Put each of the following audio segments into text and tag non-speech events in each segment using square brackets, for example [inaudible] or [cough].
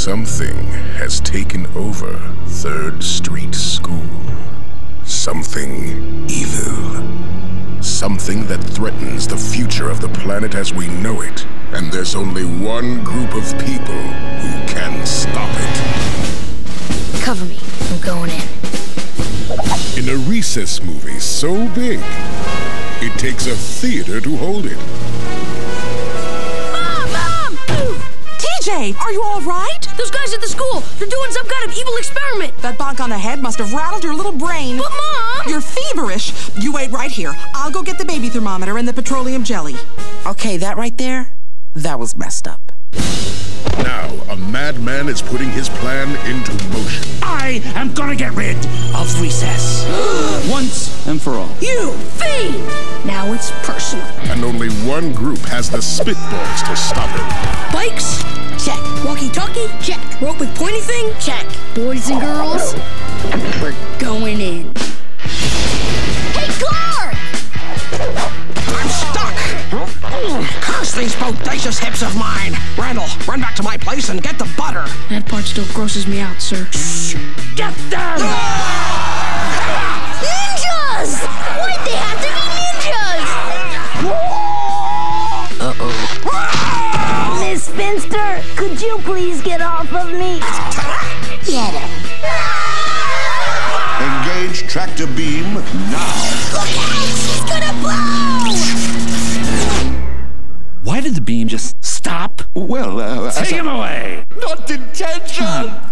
Something has taken over Third Street School. Something evil. Something that threatens the future of the planet as we know it. And there's only one group of people who can stop it. Cover me. I'm going in. In a recess movie so big, it takes a theater to hold it. Mom! Mom! Are you all right? Those guys at the school, they're doing some kind of evil experiment. That bonk on the head must have rattled your little brain. But, Mom! You're feverish. You wait right here. I'll go get the baby thermometer and the petroleum jelly. Okay, that right there, that was messed up. Now, a madman is putting his plan into motion. I am gonna get rid of recess. [gasps] Once and for all. You fiend! Now it's personal. And only one group has the spitballs to stop him. Bikes? Check. Walkie-talkie? Check. Rope with pointy thing? Check. Boys and girls, we're going in. Hey, Clark! I'm stuck! Curse these bodacious hips of mine! Randall, run back to my place and get the butter! That part still grosses me out, sir. Shh. Get them! Ninjas!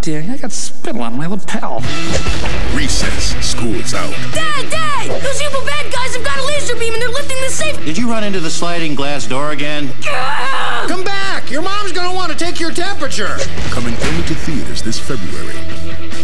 Dear, I got spittle on my lapel. Recess, school's out. Dad, Dad! Those evil bad guys have got a laser beam and they're lifting the safe. Did you run into the sliding glass door again? Come back! Your mom's gonna want to take your temperature! Coming only to theaters this February.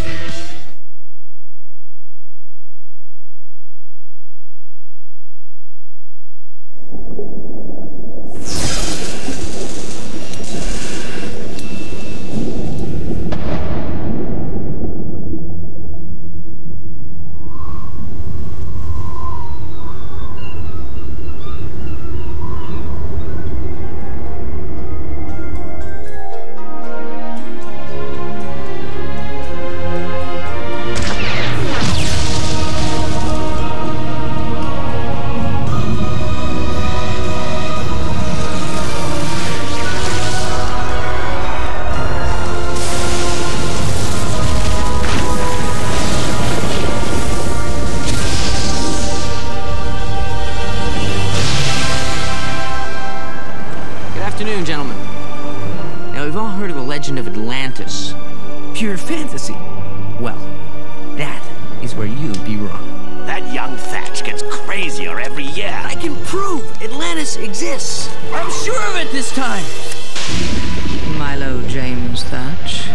Fantasy. Well, that is where you'd be wrong. That young Thatch gets crazier every year. I can prove Atlantis exists. I'm sure of it this time. Milo James Thatch.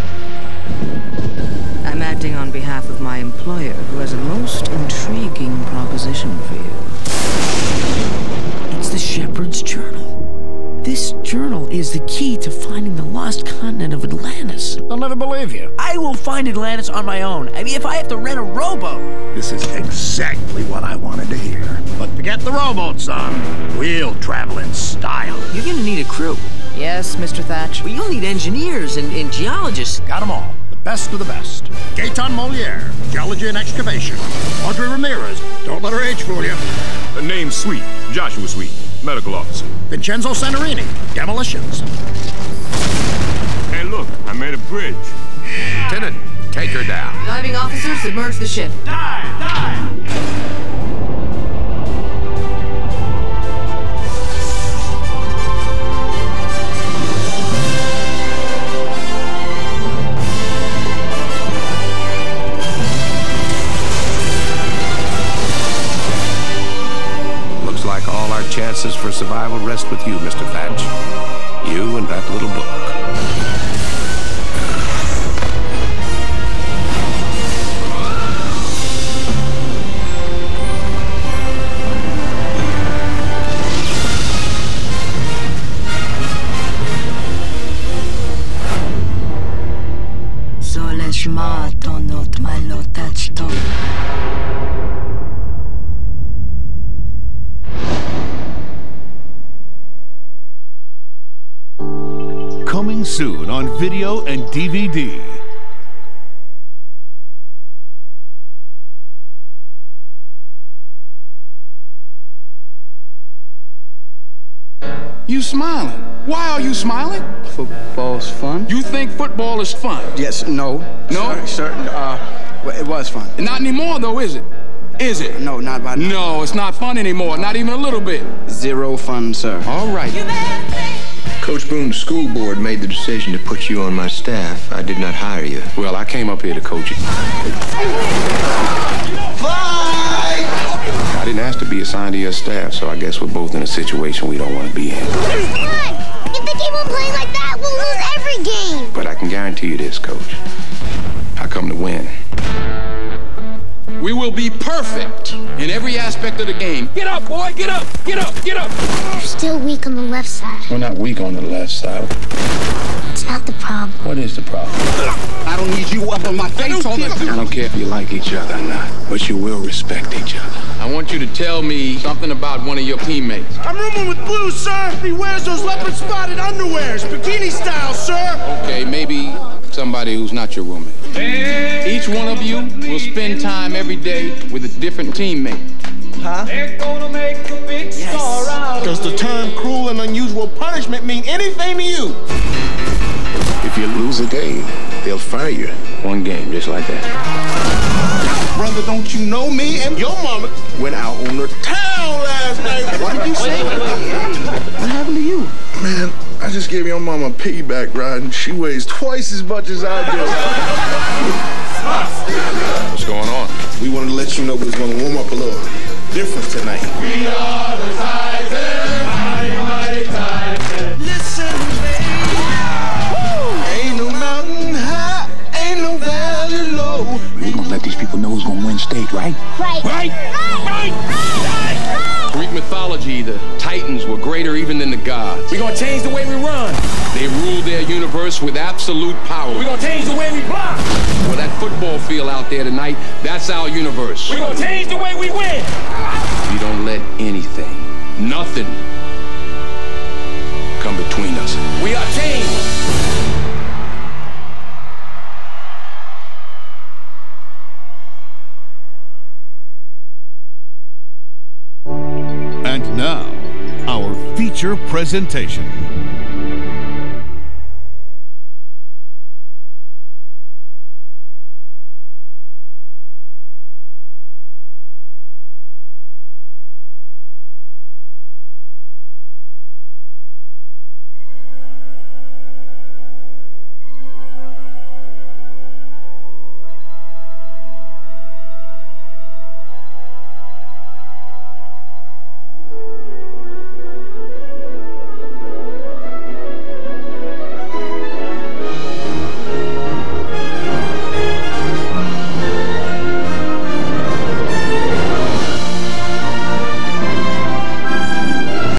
I'm acting on behalf of my employer, who has a most intriguing proposition for you. It's the Shepherd's Journal. This journal is the key to finding the lost continent of Atlantis. I'll never believe you. I will find Atlantis on my own. I mean, if I have to rent a rowboat. This is exactly what I wanted to hear. But forget the rowboat, son. We'll travel in style. You're gonna need a crew. Yes, Mr. Thatch. Well, you'll need engineers and, and geologists. Got 'em all. The best of the best. Gaetan Moliere, Geology and Excavation. Audrey Ramirez, don't let her age fool you. The name's Sweet. Joshua Sweet, medical officer. Vincenzo Santorini, Demolitions. Hey, look, I made a bridge. Lieutenant, take her down. Diving officers, submerge the ship. Dive, dive! Survival rest with you, Mr. Thatch. You and that little book. Solesh ma tonot malo tach ton. Soon on video and DVD. You smiling. Why are you smiling? Football's fun. You think football is fun? Yes, no. No? Certain, uh, well, it was fun. Not anymore, though, is it? Is it? No, not by now. No, it's not fun anymore. Not even a little bit. Zero fun, sir. All right. Coach Boone's school board made the decision to put you on my staff. I did not hire you. Well, I came up here to coach you. I didn't ask to be assigned to your staff, so I guess we're both in a situation we don't want to be in. If they keep on playing like that, we'll lose every game. But I can guarantee you this, Coach. I come to win. We will be perfect in every aspect of the game. Get up, boy. Get up. Get up. Get up. You're still weak on the left side. We're not weak on the left side. It's not the problem. What is the problem? I don't need you up on my face all the I don't care if you like each other or not, but you will respect each other. I want you to tell me something about one of your teammates. I'm rooming with Blue, sir. He wears those leopard spotted underwears, bikini style, sir. Okay, maybe somebody who's not your roommate. Each one of you will spend time every day with a different teammate. Huh? They're gonna make a big star out Does the term cruel and unusual punishment mean anything to you? If you lose a game, they'll fire you. One game, just like that. Brother, don't you know me and your mama went out on the town last night? What did you say? What happened to you? Man, I just gave your mama a piggyback ride and she weighs twice as much as I do. What's going on? We wanted to let you know we was gonna warm up a little different tonight. We are the Titans, change the way we run. They rule their universe with absolute power. We're gonna change the way we block. Well, that football field out there tonight, that's our universe. We're gonna change the way we win. We don't let anything, nothing, come between us. We are changed. Feature presentation.